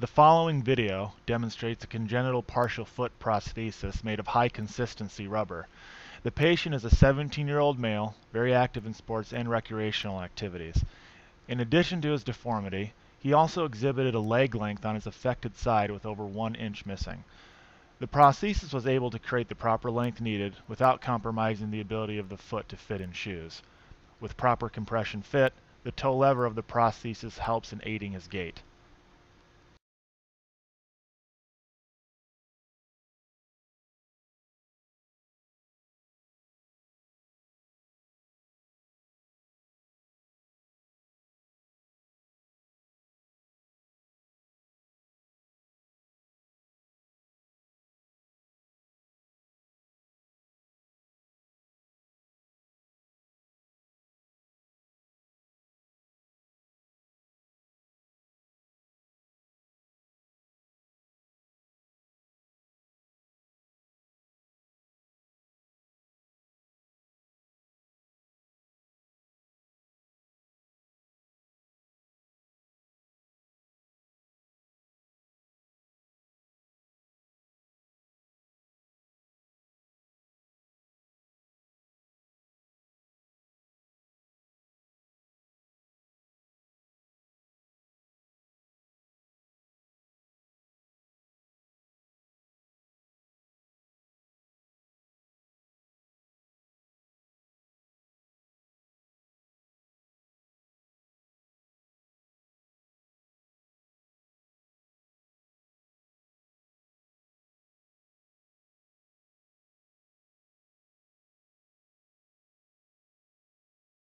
The following video demonstrates a congenital partial foot prosthesis made of high consistency rubber. The patient is a 17-year-old male, very active in sports and recreational activities. In addition to his deformity, he also exhibited a leg length on his affected side with over one inch missing. The prosthesis was able to create the proper length needed without compromising the ability of the foot to fit in shoes. With proper compression fit, the toe lever of the prosthesis helps in aiding his gait.